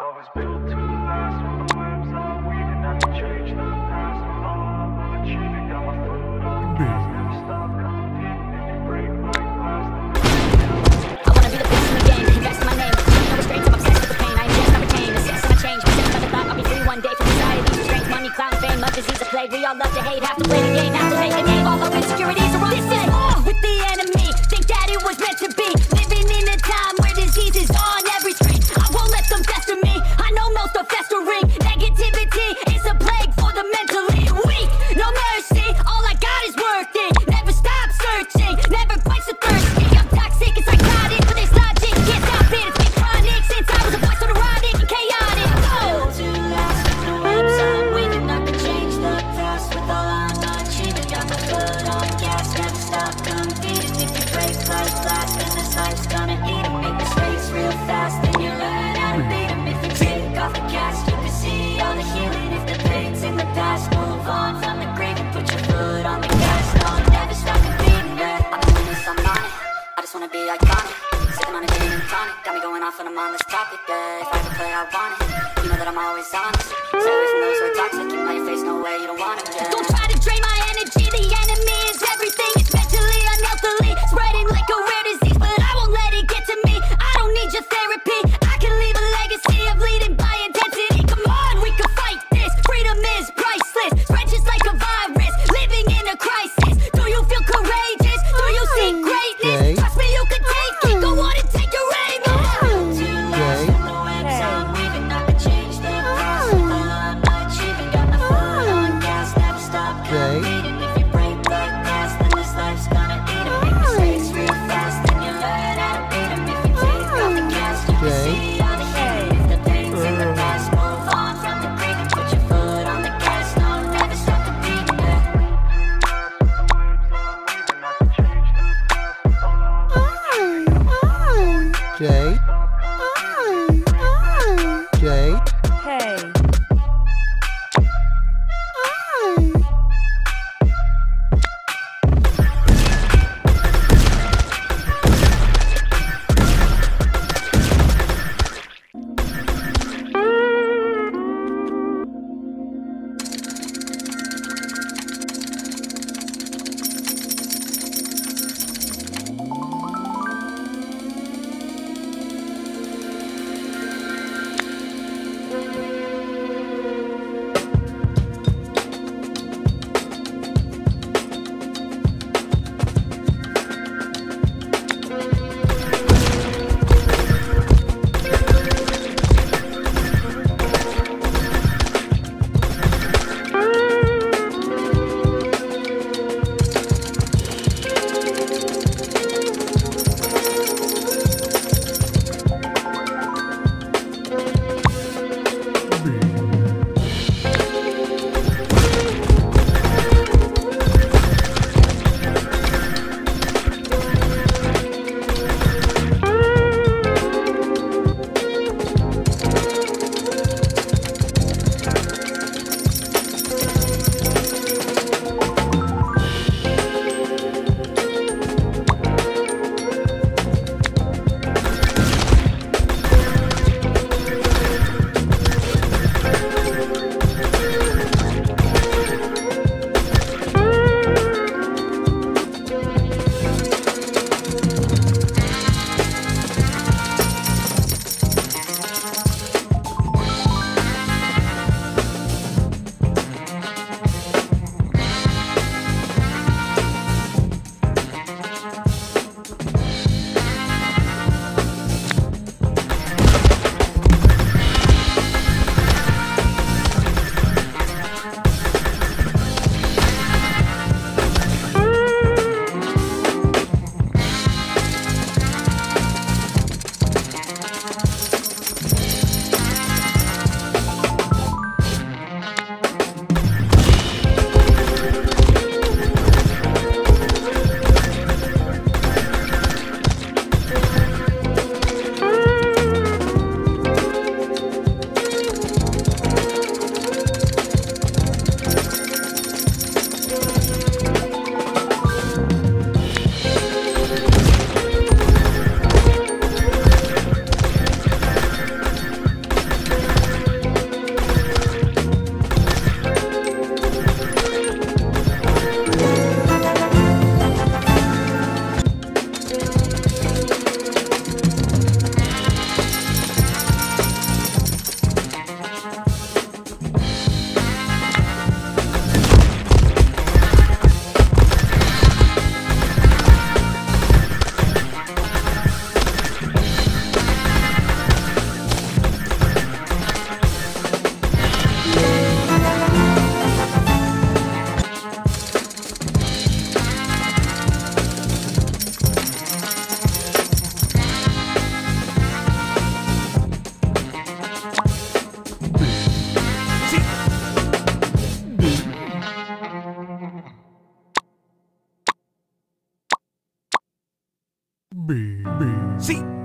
I was built to last from the webs I'm weaving. I can change the past with all I'm achieving. Got my foot on gas, never stop competing. If you break my glass, then I wanna be the best in the game, invest in my name. No restraints, I'm obsessed with the pain. I ingest, I retain, assess, and I change. Possessed by the thought I'll be free one day from anxiety, strength, money, clown, fame, a disease, a plague. We all love to hate, have to play the game, have to on the put your foot on the gas. Competing. Yeah, I'm on. I just wanna be iconic. On a tonic, got me going off when I'm topic. If I I want it. You know that I'm always honest. Stay away are toxic. Keep my face, no way, you don't want it. Yeah. Sí.